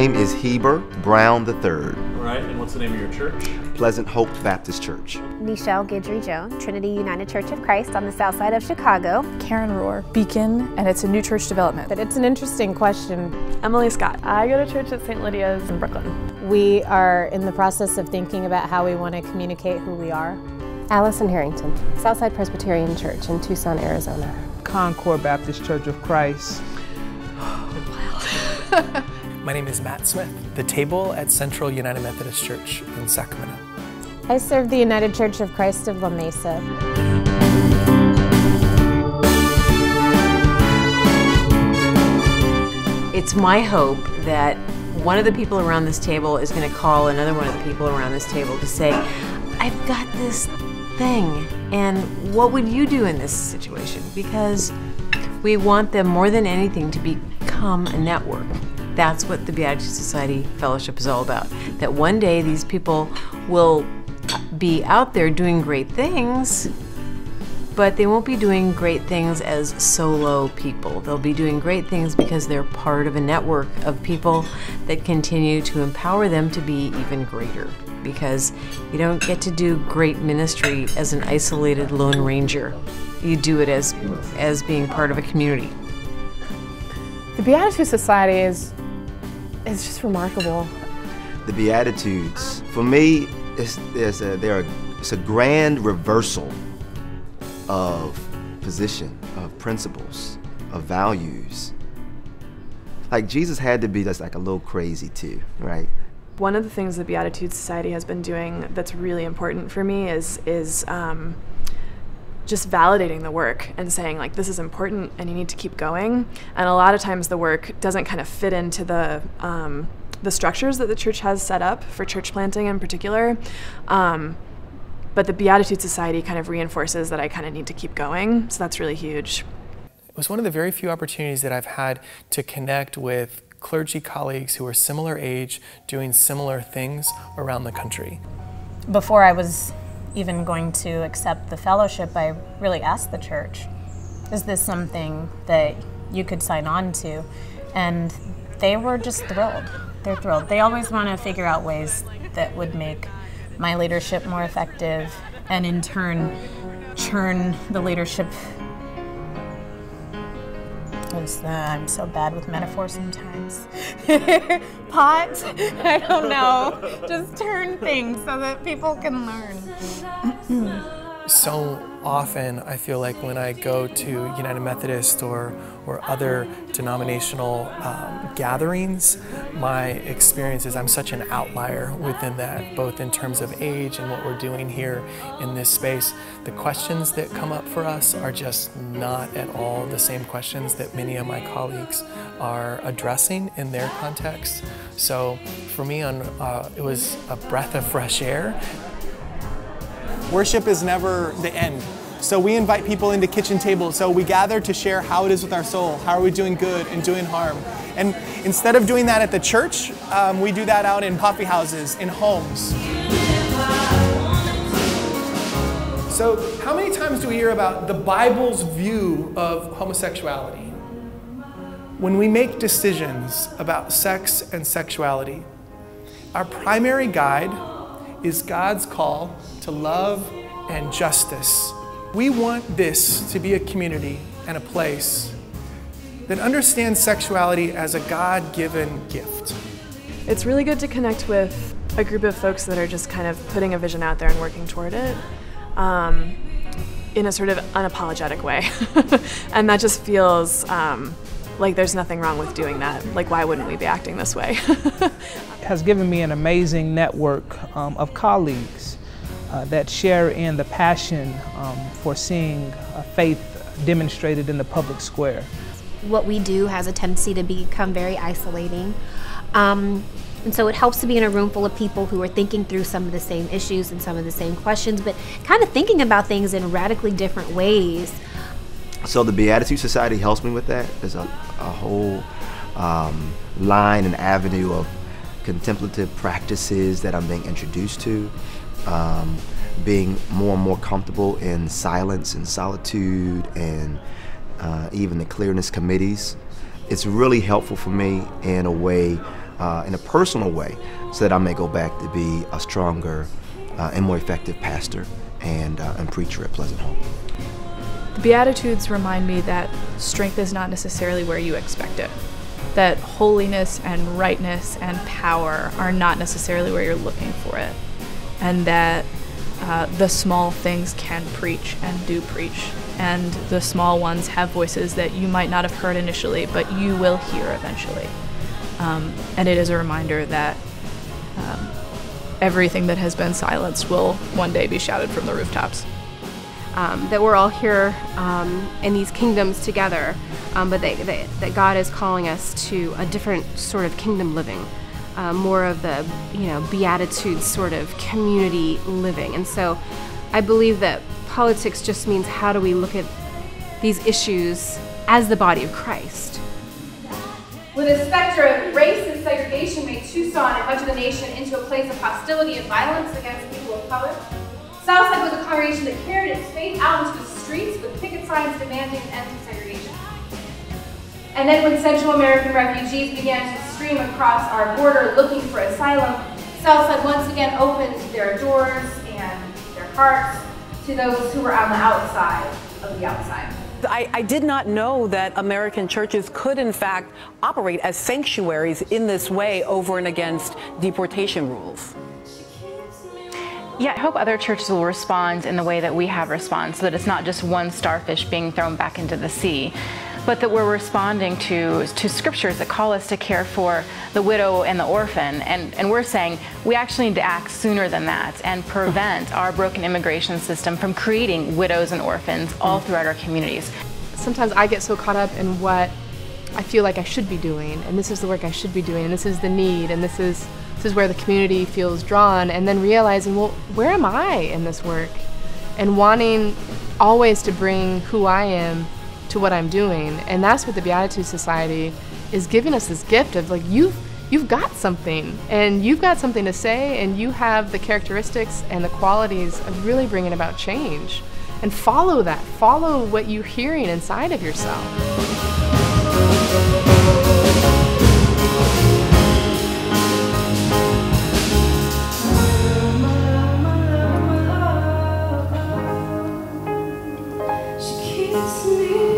name is Heber Brown III. All right, and what's the name of your church? Pleasant Hope Baptist Church. Neichelle Guidry Jones, Trinity United Church of Christ on the south side of Chicago. Karen Rohrer, Beacon, and it's a new church development. But it's an interesting question. Emily Scott. I go to church at St. Lydia's in Brooklyn. We are in the process of thinking about how we want to communicate who we are. Alison Harrington, Southside Presbyterian Church in Tucson, Arizona. Concord Baptist Church of Christ. My name is Matt Smith, the table at Central United Methodist Church in Sacramento. I serve the United Church of Christ of La Mesa. It's my hope that one of the people around this table is going to call another one of the people around this table to say, I've got this thing, and what would you do in this situation? Because we want them more than anything to become a network. That's what the Beatitude Society Fellowship is all about. That one day these people will be out there doing great things, but they won't be doing great things as solo people. They'll be doing great things because they're part of a network of people that continue to empower them to be even greater. Because you don't get to do great ministry as an isolated lone ranger. You do it as, as being part of a community. The Beatitude Society is, is just remarkable. The Beatitudes, for me, it's, it's a, they're a, it's a grand reversal of position, of principles, of values. Like Jesus had to be just like a little crazy too, right? One of the things the Beatitude Society has been doing that's really important for me is is um, just validating the work and saying like this is important and you need to keep going. And a lot of times the work doesn't kind of fit into the um, the structures that the church has set up for church planting in particular. Um, but the Beatitude Society kind of reinforces that I kind of need to keep going. So that's really huge. It was one of the very few opportunities that I've had to connect with clergy colleagues who are similar age doing similar things around the country. Before I was even going to accept the fellowship, I really asked the church, is this something that you could sign on to? And they were just thrilled. They're thrilled. They always want to figure out ways that would make my leadership more effective and in turn churn the leadership I'm so bad with metaphors sometimes. Pot? I don't know. Just turn things so that people can learn. so often I feel like when I go to United Methodist or, or other denominational um, gatherings, my experience is I'm such an outlier within that, both in terms of age and what we're doing here in this space. The questions that come up for us are just not at all the same questions that many of my colleagues are addressing in their context. So for me, on, uh, it was a breath of fresh air Worship is never the end. So we invite people into kitchen tables. So we gather to share how it is with our soul. How are we doing good and doing harm? And instead of doing that at the church, um, we do that out in coffee houses, in homes. So, how many times do we hear about the Bible's view of homosexuality? When we make decisions about sex and sexuality, our primary guide is God's call to love and justice. We want this to be a community and a place that understands sexuality as a God given gift. It's really good to connect with a group of folks that are just kind of putting a vision out there and working toward it um, in a sort of unapologetic way. and that just feels um, like there's nothing wrong with doing that. Like, why wouldn't we be acting this way? has given me an amazing network um, of colleagues uh, that share in the passion um, for seeing faith demonstrated in the public square. What we do has a tendency to become very isolating. Um, and so it helps to be in a room full of people who are thinking through some of the same issues and some of the same questions, but kind of thinking about things in radically different ways. So the Beatitude Society helps me with that. There's a, a whole um, line and avenue of contemplative practices that I'm being introduced to, um, being more and more comfortable in silence and solitude and uh, even the clearness committees. It's really helpful for me in a way uh, in a personal way so that I may go back to be a stronger uh, and more effective pastor and, uh, and preacher at Pleasant Hope. The Beatitudes remind me that strength is not necessarily where you expect it, that holiness and rightness and power are not necessarily where you're looking for it, and that uh, the small things can preach and do preach, and the small ones have voices that you might not have heard initially, but you will hear eventually. Um, and it is a reminder that um, everything that has been silenced will one day be shouted from the rooftops. Um, that we're all here um, in these kingdoms together, um, but that, that, that, God is calling us to a different sort of kingdom living, uh, more of the you know beatitudes sort of community living. And so, I believe that politics just means how do we look at these issues as the body of Christ. With a specter of race and segregation made Tucson and much of the nation into a place of hostility and violence against people of color. Southside was a congregation that carried its faith out into the streets with picket signs demanding an end to segregation. And then when Central American refugees began to stream across our border looking for asylum, Southside once again opened their doors and their hearts to those who were on the outside of the outside. I, I, did not know that American churches could, in fact, operate as sanctuaries in this way over and against deportation rules. Yeah, I hope other churches will respond in the way that we have responded, so that it's not just one starfish being thrown back into the sea, but that we're responding to, to scriptures that call us to care for the widow and the orphan. And, and we're saying we actually need to act sooner than that and prevent our broken immigration system from creating widows and orphans all throughout our communities. Sometimes I get so caught up in what I feel like I should be doing, and this is the work I should be doing, and this is the need, and this is this is where the community feels drawn, and then realizing, well, where am I in this work? And wanting always to bring who I am to what I'm doing. And that's what the Beatitude Society is giving us this gift of like, you've, you've got something, and you've got something to say, and you have the characteristics and the qualities of really bringing about change. And follow that, follow what you're hearing inside of yourself. It's me.